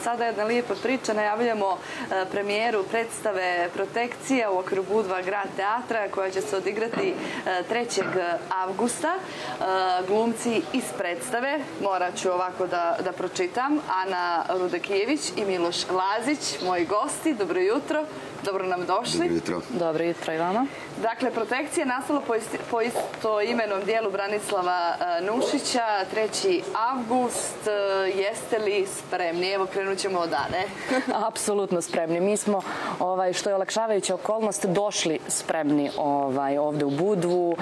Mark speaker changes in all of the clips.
Speaker 1: Sada jedna lijepa priča, najavljamo e, premijeru predstave Protekcija u okviru Budva Grad teatra koja će se odigrati 3. avgusta. E, glumci iz predstave, morat ću ovako da, da pročitam, Ana Rudekijević i Miloš Lazić, moji gosti, dobro jutro. Dobro nam došli.
Speaker 2: Dobro jutro.
Speaker 3: Dobro jutro i vama.
Speaker 1: Dakle, protekcija je nastala po, isti, po isto imenom dijelu Branislava uh, Nušića, 3. avgust. Uh, jeste li spremni? Evo, krenut ćemo od Ane.
Speaker 3: Apsolutno spremni. Mi smo, ovaj, što je olakšavajuća okolnost, došli spremni ovaj, ovde u Budvu. Uh,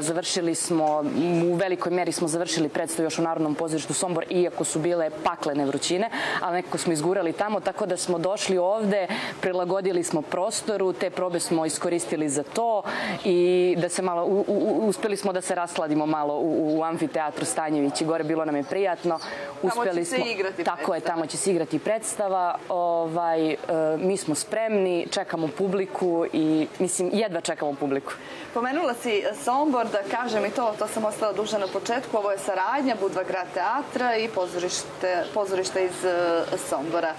Speaker 3: završili smo, u velikoj meri smo završili predstavu još u Narodnom pozorištu Sombor, iako su bile paklene vrućine, ali nekako smo izgurali tamo, tako da smo došli ovde, prilagodili smo prostoru, te probe smo iskoristili za to i da se malo, u, u, uspeli smo da se rasladimo malo u, u amfiteatru Stanjević i gore, bilo nam je prijatno.
Speaker 1: Uspeli tamo će smo, se igrati
Speaker 3: Tako
Speaker 1: predstava.
Speaker 3: je, tamo će se igrati predstava. Ovaj, e, mi smo spremni, čekamo publiku i, mislim, jedva čekamo publiku.
Speaker 1: Pomenula si Sombor, da kažem i to, to sam ostala duža na početku, ovo je saradnja Budva grad teatra i pozorište, pozorište iz uh, Sombora.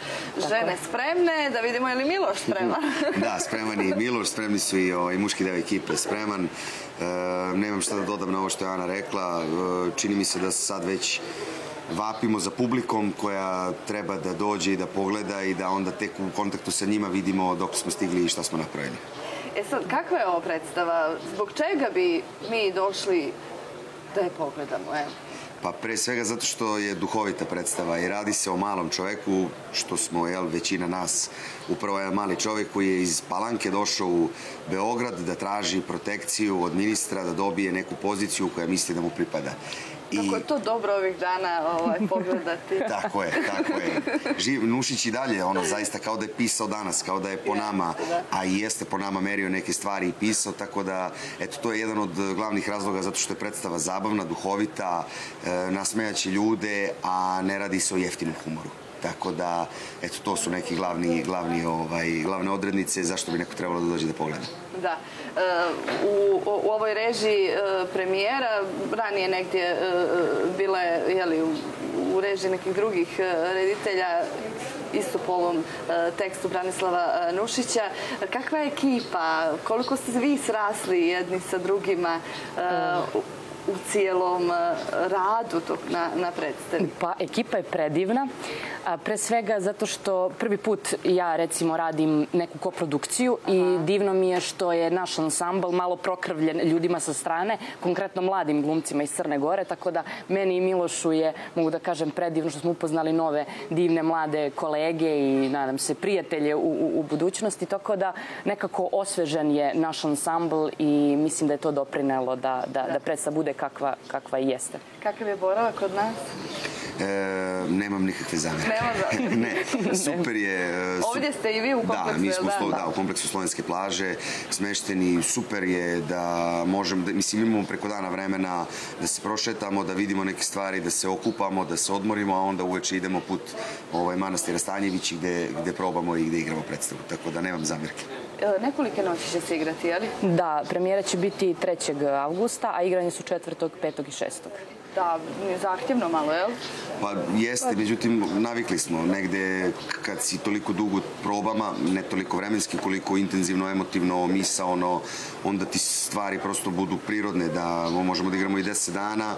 Speaker 1: Žene spremne, da vidimo je li Miloš spreman?
Speaker 2: Da, spreman i Miloš, spremni su i ovaj, muški deo ekipe spreman. E, nemam šta da dodam na ovo što je Ana rekla. E, čini mi se da sad već vapimo za publikom koja treba da dođe i da pogleda i da onda tek u kontaktu sa njima vidimo dok smo stigli i šta smo napravili.
Speaker 1: E sad, kakva je ovo predstava? Zbog čega bi mi došli da je pogledamo? Evo.
Speaker 2: Pa pre svega zato što je duhovita predstava i radi se o malom čoveku, što smo, jel, većina nas, upravo je mali čovek koji je iz Palanke došao u Beograd da traži protekciju od ministra, da dobije neku poziciju koja misli da mu pripada.
Speaker 1: I... Kako je to dobro ovih dana ovaj, pogledati.
Speaker 2: tako je, tako je. Živ, Nušić i dalje, ono, zaista kao da je pisao danas, kao da je po nama,
Speaker 1: da.
Speaker 2: a i jeste po nama merio neke stvari i pisao, tako da, eto, to je jedan od glavnih razloga zato što je predstava zabavna, duhovita, e, nasmejaće ljude, a ne radi se o jeftinom humoru. Tako da, eto, to su neki glavni, glavni, ovaj, glavne odrednice zašto bi neko trebalo da dođe da pogleda.
Speaker 1: Da. U, u ovoj režiji premijera, ranije negdje bile, jeli, u, u režiji nekih drugih reditelja, isto po ovom tekstu Branislava Nušića. Kakva je ekipa? Koliko ste vi srasli jedni sa drugima? U cijelom radu tog na, na predstavi?
Speaker 3: Pa, ekipa je predivna. A, pre svega zato što prvi put ja recimo radim neku koprodukciju Aha. i divno mi je što je naš ansambl malo prokrvljen ljudima sa strane, konkretno mladim glumcima iz Crne Gore, tako da meni i Milošu je, mogu da kažem, predivno što smo upoznali nove divne mlade kolege i nadam se prijatelje u, u, u budućnosti, tako da nekako osvežen je naš ansambl i mislim da je to doprinelo da, da, da predstav bude kakva, kakva jeste.
Speaker 1: Kakav je boravak kod nas?
Speaker 2: E, nemam nikakve zamere.
Speaker 1: Nema
Speaker 2: ne, super je. Super.
Speaker 1: Ovdje ste i vi u kompleksu,
Speaker 2: da, mi smo
Speaker 1: da?
Speaker 2: Slo, da, u kompleksu Slovenske plaže, smešteni, super je da možemo, da, mislim imamo preko dana vremena da se prošetamo, da vidimo neke stvari, da se okupamo, da se odmorimo, a onda uveče idemo put ovaj, manastira Stanjević gde, gde probamo i gde igramo predstavu, tako da nemam zamerke.
Speaker 1: Nekolike noći će se igrati, je li?
Speaker 3: Da, premijera će biti 3. avgusta, a igranje su 4., 5. i 6.
Speaker 1: Da, zahtjevno malo, jel?
Speaker 2: Pa jeste, međutim, navikli smo negde kad si toliko dugo probama, ne toliko vremenski, koliko intenzivno, emotivno, misaono, onda ti stvari prosto budu prirodne, da možemo da igramo i 10 dana,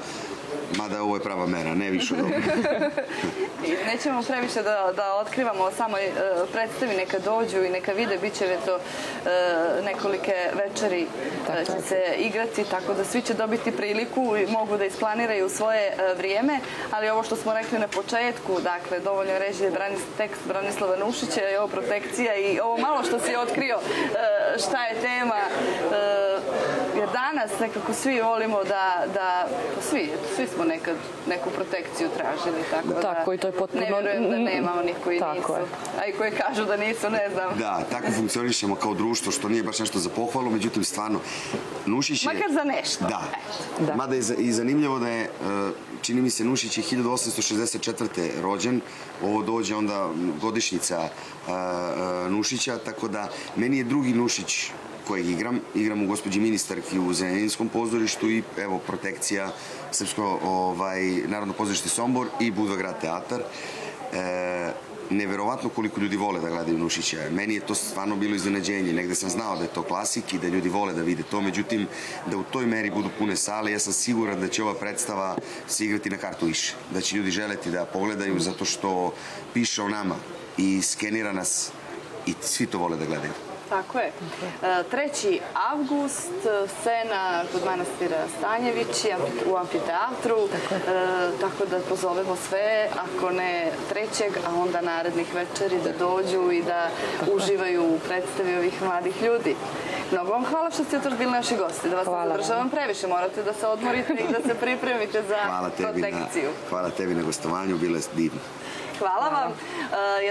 Speaker 2: mada ovo je prava mera, ne više dobro.
Speaker 1: Nećemo previše da, da otkrivamo o samoj uh, predstavi, neka dođu i neka vide, bit će to uh, nekolike večeri uh, će se igrati, tako da svi će dobiti priliku i mogu da isplaniraju svoje uh, vrijeme, ali ovo što smo rekli na početku, dakle, dovoljno Branis, tekst Branislava Nušića i ovo protekcija i ovo malo što si otkrio uh, šta je tema, uh, danas nekako svi volimo da, da pa svi, svi smo nekad neku protekciju tražili, tako, da
Speaker 3: tako i to je potpuno...
Speaker 1: ne vjerujem da nema onih koji
Speaker 3: tako
Speaker 1: nisu.
Speaker 3: Je.
Speaker 1: A i koji kažu da nisu, ne znam.
Speaker 2: Da, tako funkcionišemo kao društvo, što nije baš nešto za pohvalu, međutim, stvarno, Nušić je...
Speaker 1: Makar za nešto.
Speaker 2: Da. da. Mada je i zanimljivo da je, čini mi se, Nušić je 1864. rođen, ovo dođe onda godišnjica Nušića, tako da meni je drugi Nušić kojeg igram. Igram u gospođi ministarki u Zrenjaninskom pozorištu i evo protekcija Srpsko ovaj, narodno pozorište Sombor i Budva grad teatar. E, neverovatno koliko ljudi vole da gledaju Nušića. Meni je to stvarno bilo iznenađenje. Negde sam znao da je to klasik i da ljudi vole da vide to, međutim, da u toj meri budu pune sale, ja sam siguran da će ova predstava se igrati na kartu više. Da će ljudi želeti da pogledaju zato što piše o nama i skenira nas i svi to vole da gledaju.
Speaker 1: Tako je. E, 3. avgust, scena kod manastira Stanjevići u amfiteatru. Tako, tako da pozovemo sve, ako ne trećeg, a onda narednih večeri da dođu i da uživaju u predstavi ovih mladih ljudi. Mnogo vam hvala što ste jutros bili naši gosti. Da vas
Speaker 3: Hvala
Speaker 1: ne
Speaker 3: vam.
Speaker 1: zadržavam previše, morate da se odmorite i da se pripremite za
Speaker 2: Hvala na,
Speaker 1: protekciju.
Speaker 2: hvala tebi na gostovanju, bilo je divno.
Speaker 1: Hvala vam. E,